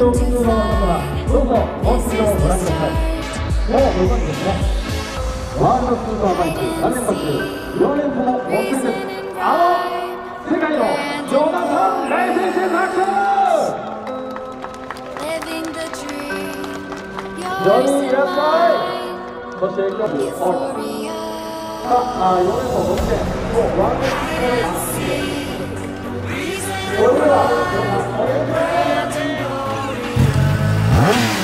のはどうぞ本う一度ご覧ください。もうご存知ですねワールドスーパーバイク3連中4連覇も目前ですあの世界のジョナサン・ライセ選手非常にい。らっしゃい。そして今日もーきなさあ、4連覇を持ってもうワールドスーパーバイクそれでは、お願い。します Huh?